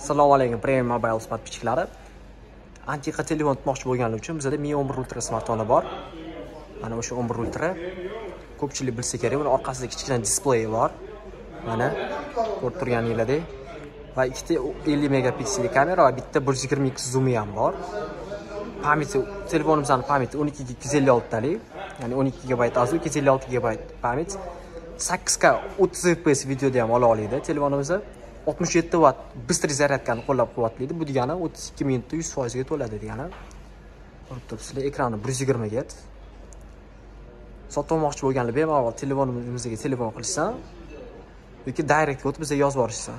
assalomu alaykum premium mobile подписчиклari antiqa telefon tutmoqchi bo'lganlar uchun bizada mi 11 ultra smartfoni bor. Mana o'sha 11 ultra. Ko'pchilik bilsa kerak uni orqasida kichkina displeyi bor. Mana ko'rib turganinglardek va ikkita 50 megapikselli kamera va bitta 122 zoomi ham bor. Pamyati telefonimizni pamyati 12 ga 256 talik ya'ni 12 gigabayt azu 256 gigabayt pamyat 8 ga 30 fps videoda ham ola oladi oltmish 67 vatt быстрый zaryadkani qo'llab quvvatlaydi. Bu degani 32 minutda 100 foizga to'ladi degani. Ko'rib turibsizlar ekrani 120 gert sotib olmoqchi bo'lganlar bemalol telefonimizga telefon qilishsa yoki direktga o'tib bizga yozib yuborishsa